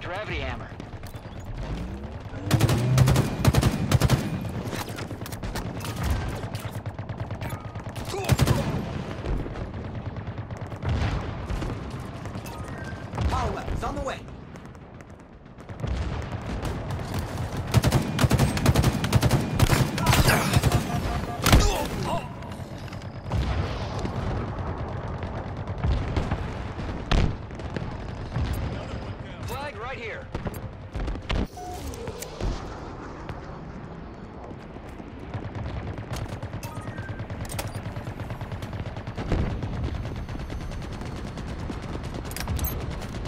Gravity hammer. right here.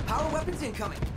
Power weapons incoming.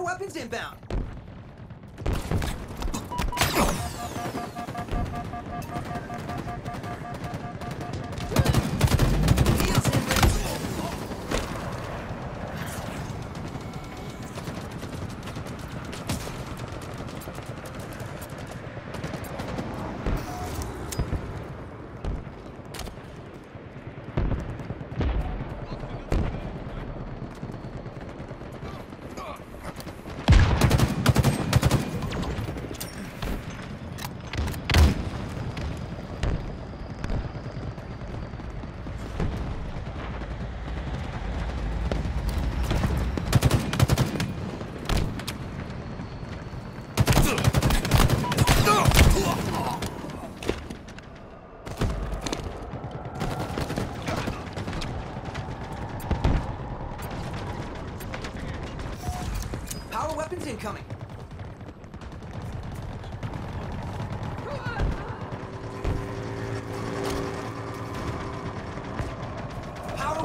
More weapons inbound!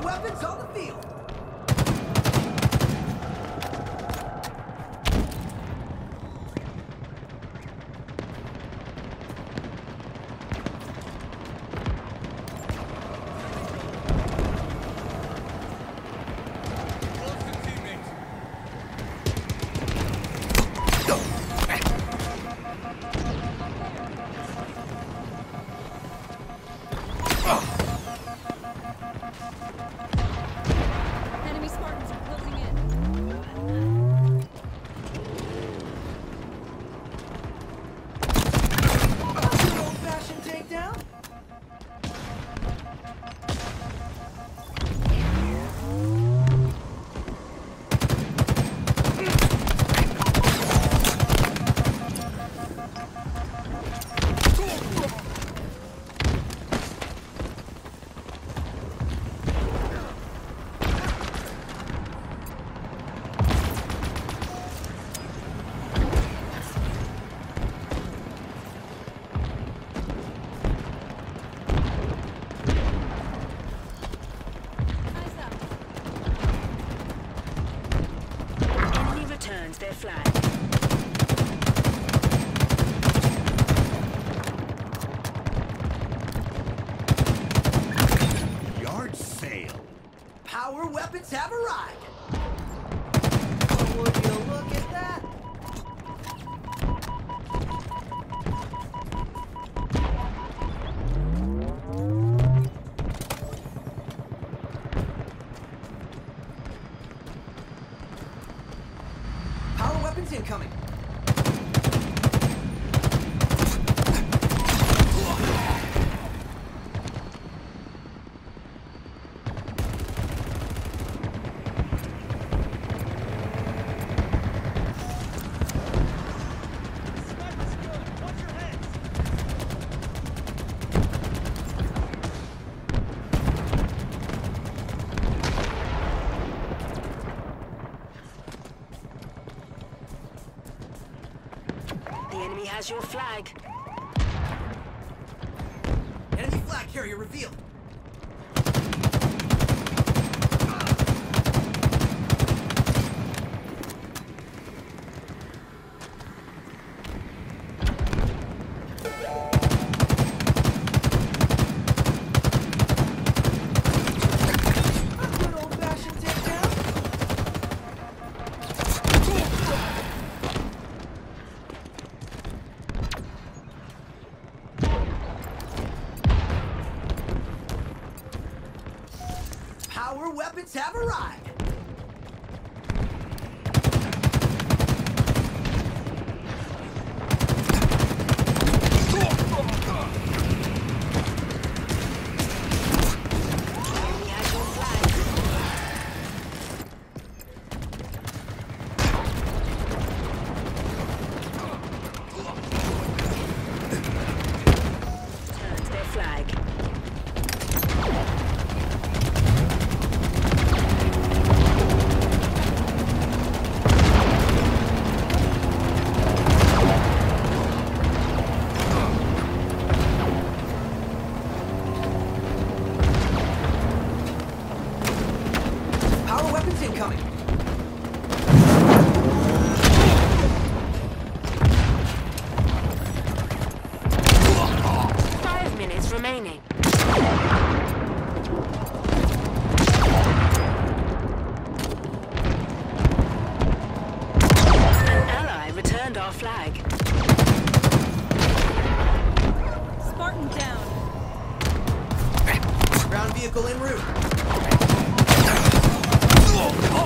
weapons on the field. Yard sale. Power weapons have arrived. Weapons incoming. The enemy has your flag. Enemy flag carrier revealed. Have arrived. Incoming. Five minutes remaining. An ally returned our flag. Spartan down. Ground vehicle en route. 放肆跑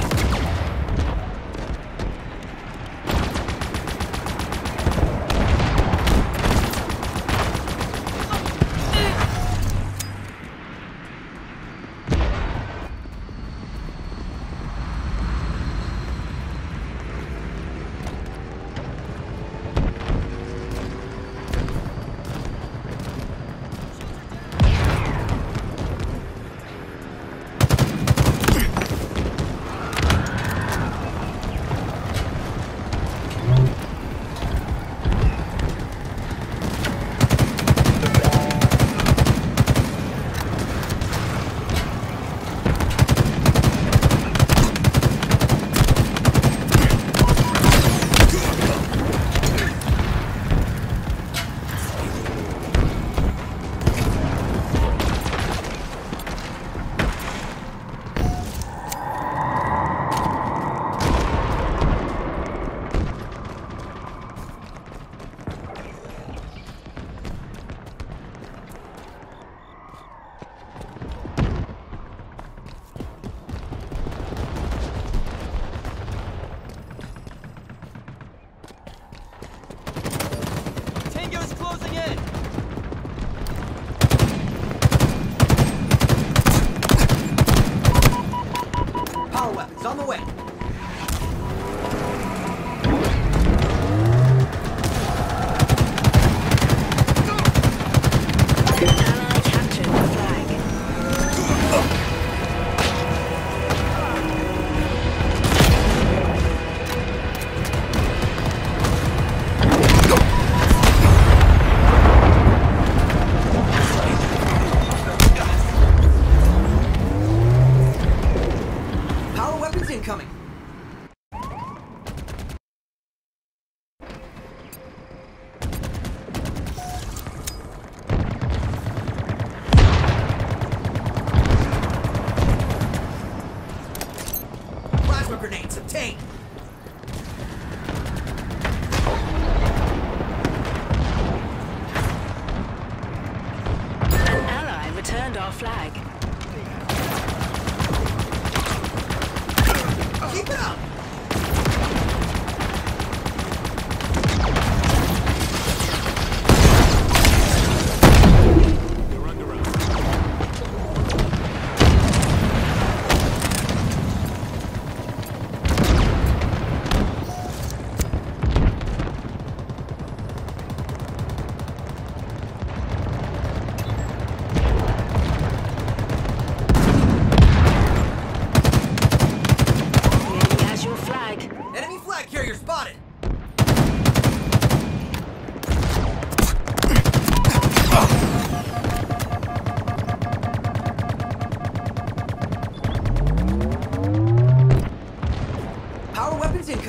Tango's closing in! Power weapons on the way.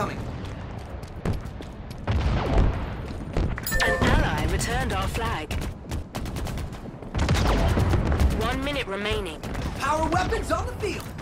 Incoming! An ally returned our flag. One minute remaining. Power weapons on the field!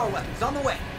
Power weapons on the way!